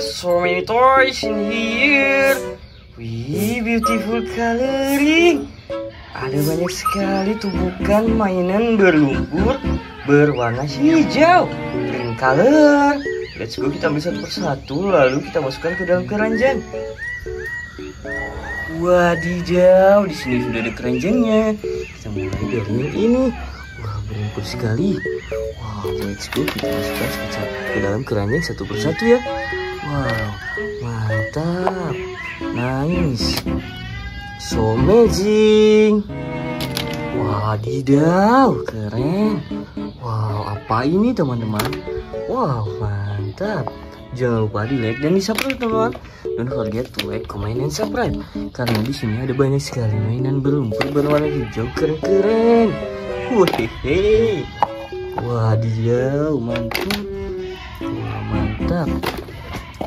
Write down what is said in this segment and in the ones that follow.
so many toys in here. Wih, beautiful coloring. Ada banyak sekali tumpukan mainan berlumpur berwarna hijau. Green color. Let's go kita ambil satu persatu lalu kita masukkan ke dalam keranjang. Wadidaw, di sini sudah ada keranjangnya. Kita mulai dari yang ini. Wah, berlumpur sekali. Wow, let's go kita masukkan ke dalam keranjang satu persatu ya. Wow, mantap. Nice. So amazing. Wadidaw, keren. Wow, apa ini teman-teman? Wow, mantap. Jangan lupa di like dan di subscribe teman-teman. Don't forget to like, comment, and subscribe. Karena di sini ada banyak sekali mainan berlumpur berwarna hijau keren-keren. Wadidaw, mantap. Wah, mantap.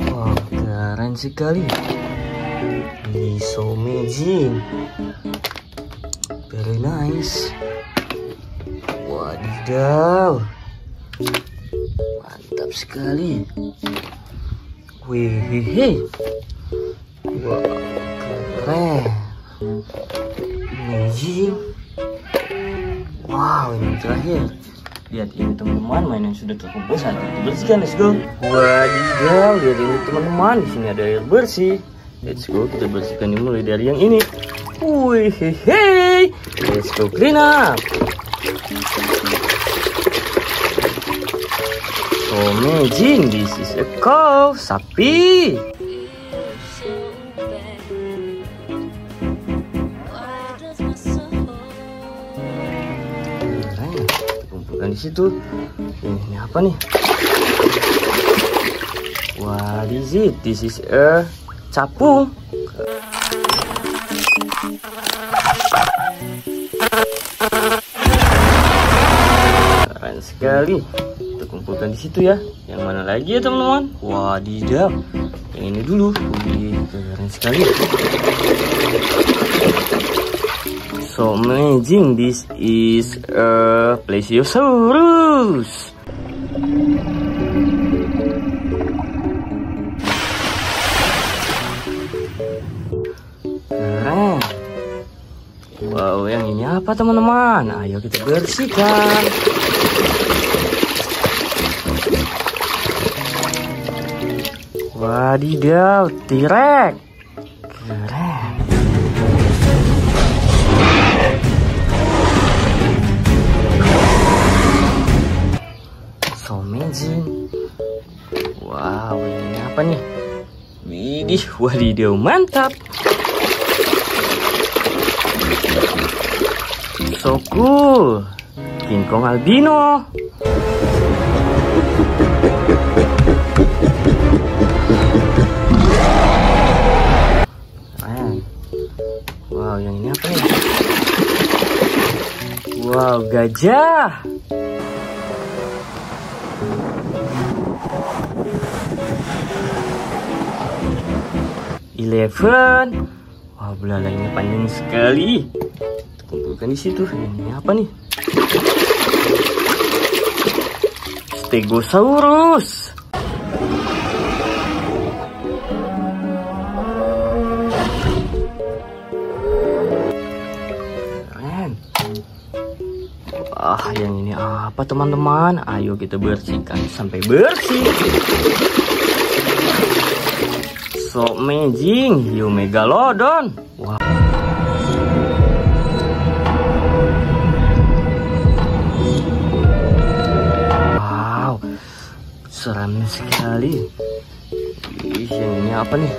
Wah, keren sekali. Ini so amazing. Very nice. Wadidaw. Mantap sekali. Wih, Wah, keren. Amazing. Wow, ini terakhir. Lihat ini teman-teman, mainan sudah terkumpul kita bersihkan. Let's go. Wadidaw, lihat ini teman-teman. Di sini ada air bersih. Let's go, kita bersihkan ini mulai dari yang ini. Wih, hehe. Let's go clean up. So amazing, this is a cow, sapi. Di situ. Ini, apa nih? What is it? This is a capung. Keren sekali. Kita kumpulkan di situ ya. Yang mana lagi ya teman-teman? Wadidaw. Yang ini dulu. Keren sekali. So amazing. This is a Plesiosaurus. Keren. Wow, yang ini apa teman-teman? Ayo kita bersihkan. Wadidaw, tirek. Keren. So amazing. Wow, ini apa nih? Widih, wadidaw, mantap. So cool. King Kong albino. Keren. Wow, yang ini apa nih? Wow, gajah. Eleven. Wah, belalainya panjang sekali. Kumpulkan di situ. Ini apa nih? Stegosaurus. Keren. Wah, yang ini apa teman-teman? Ayo kita bersihkan sampai bersih. So amazing, you megalodon. Wah. Wow, seram sekali. Ini apa nih?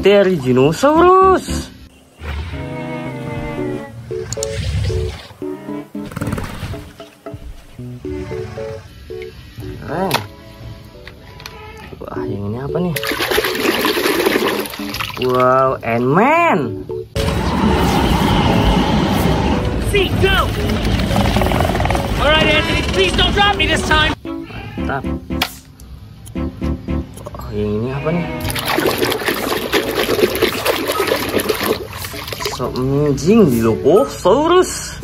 Therizinosaurus. Ant-Man. See, go! All right, Anthony, please don't drop me this time. Mantap. Wah, yang ini apa nih? So amazing, Dilophosaurus.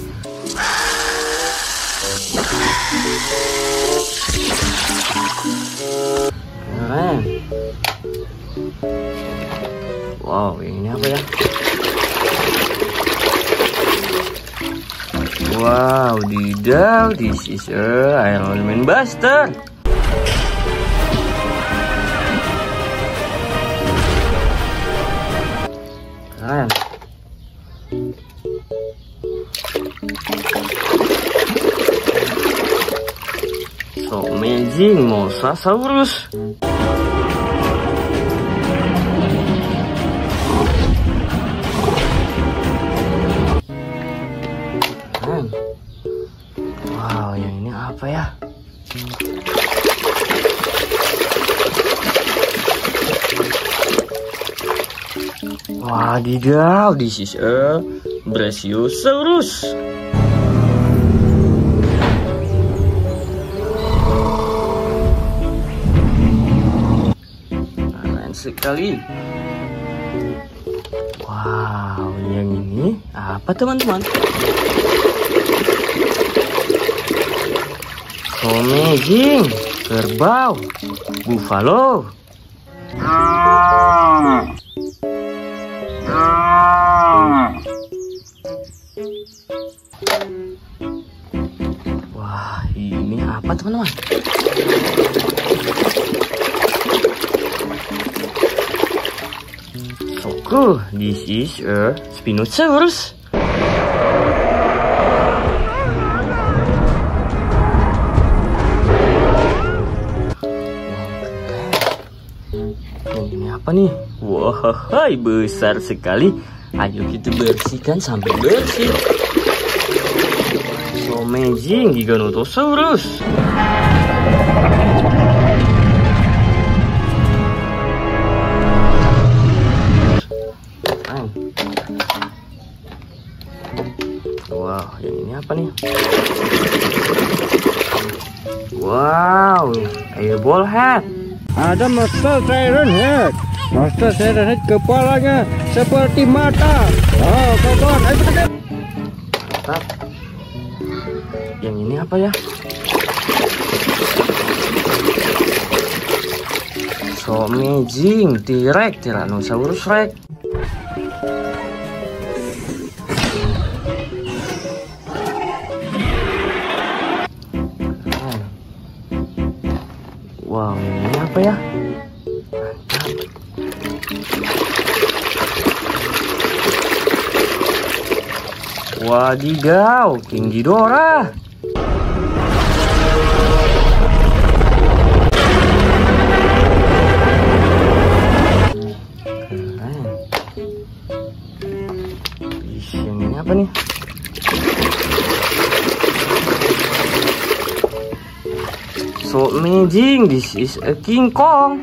Wow, didaw, this is a Iron Man Buster. Keren. So amazing, Mosasaurus. Keren. Wadidaw, this is a Brachiosaurus. Keren sekali. Wow, yang ini apa teman-teman? Amazing, kerbau, buffalo. Teman-teman? So cool, this is a Spinosaurus. Ini apa nih? Wah, hai, besar sekali. Ayo kita bersihkan sampai bersih. Amazing, Giganotosaurus. Wow, ini apa nih? Wow, airball hat. Ada Master Siren Head. Master Siren Head kepalanya seperti mata. Oh, kawan, ayo kita Mantap. Yang ini apa ya? So amazing, T-Rex, Tyrannosaurus Rex. Wow, ini apa ya? Wadidaw, King Ghidorah. So amazing, this is a King Kong.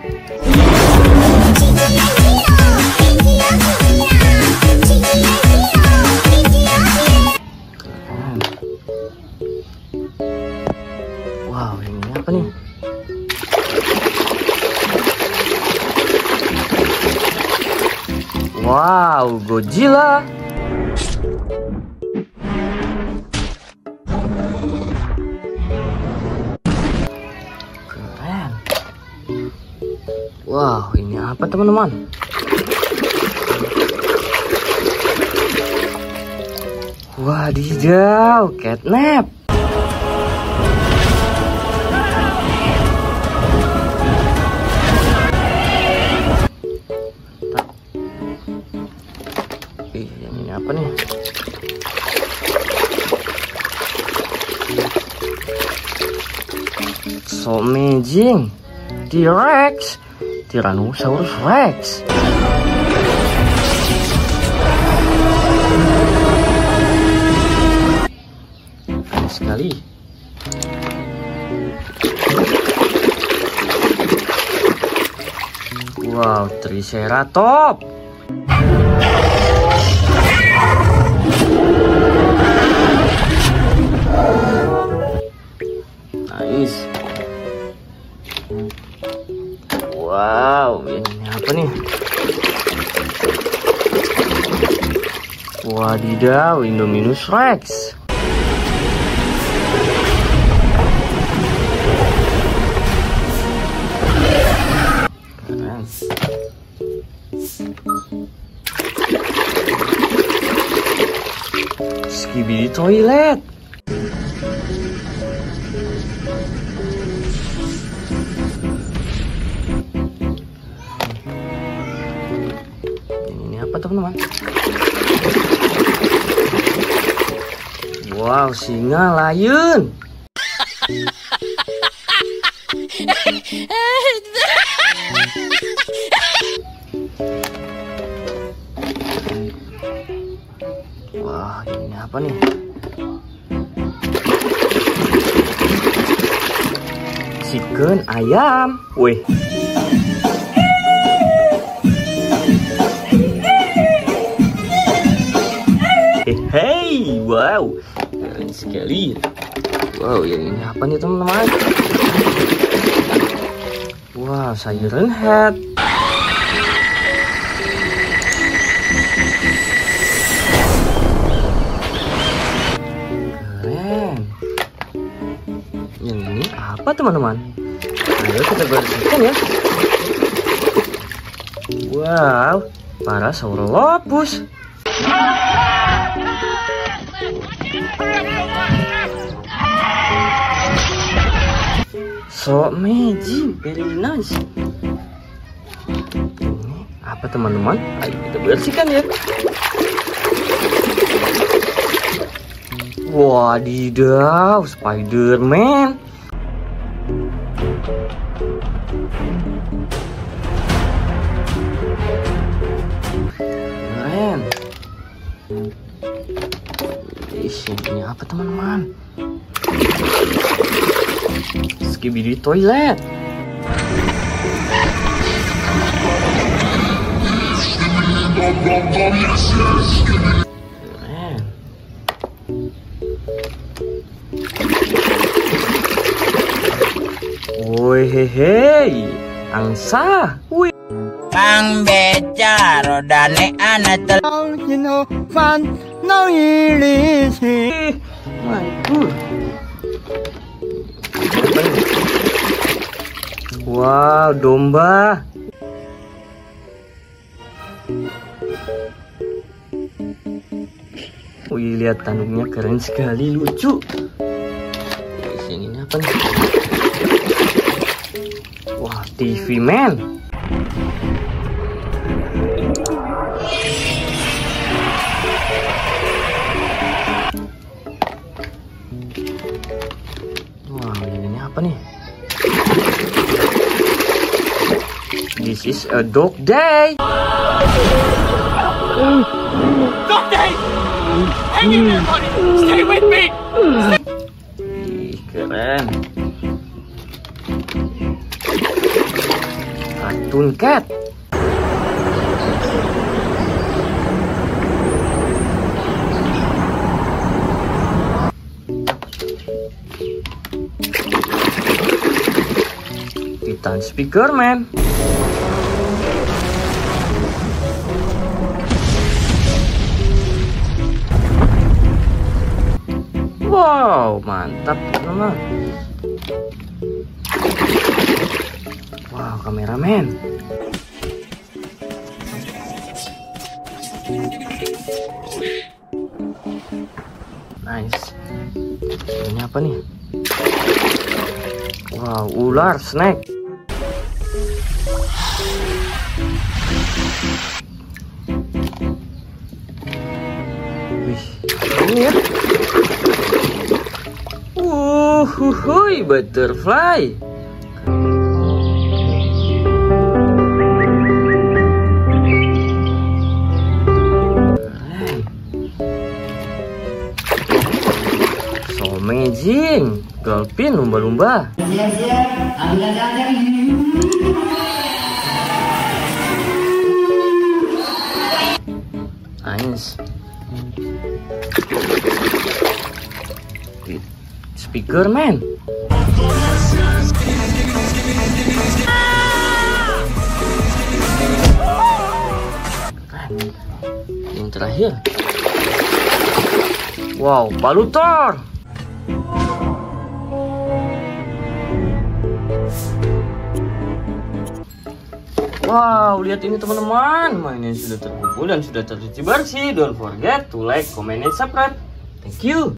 Wow, ini apa nih? Wow, Godzilla. Wow, ini apa teman-teman? Wadidaw, catnap. Ih, yang ini apa nih? So amazing. T-Rex. Tyrannosaurus Rex. Keren sekali. Wow, Triceratops. Wow, ini apa nih? Wadidaw, Indominus Rex. Keren. Skibidi Toilet. Wow, singa lion. Wah, ini apa nih? Chicken ayam. Wih. Hey, hey, wow, keren sekali. Wow, yang ini apa nih teman-teman? Wow, siren head. Keren. Yang ini apa teman-teman? Ayo kita bersihkan ya. Wow, para saurolopus. So amazing, very nice. Ini apa teman-teman? Ayo kita bersihkan ya. Wadidaw, Spiderman. Ih, ini apa teman-teman? Skibidi toilet. Keren. Woi hehe, angsa. Wih. Kang beca rodane ana tel know fun no Mantul. Wow, domba. Wih, lihat tanduknya keren sekali, lucu. Guys, yang ini apa nih? Wah, TV man. Wah, ini apa nih? This is a dog day. Dog day! Hang in there, buddy! Stay with me! Ih, Cartoon cat. Titan speaker man. Wow, mantap teman. Wow, kameramen. Nice. Ini apa nih? Wow, ular snack. Wih, ini ya. Uhuhui, butterfly. Amazing. Dolphin lumba-lumba. Nice. Speaker man. Yang terakhir. Wow, balutor. Wow, lihat ini teman-teman. Mainnya sudah terkumpul dan sudah tercuci bersih. Don't forget to like, comment, and subscribe. Thank you.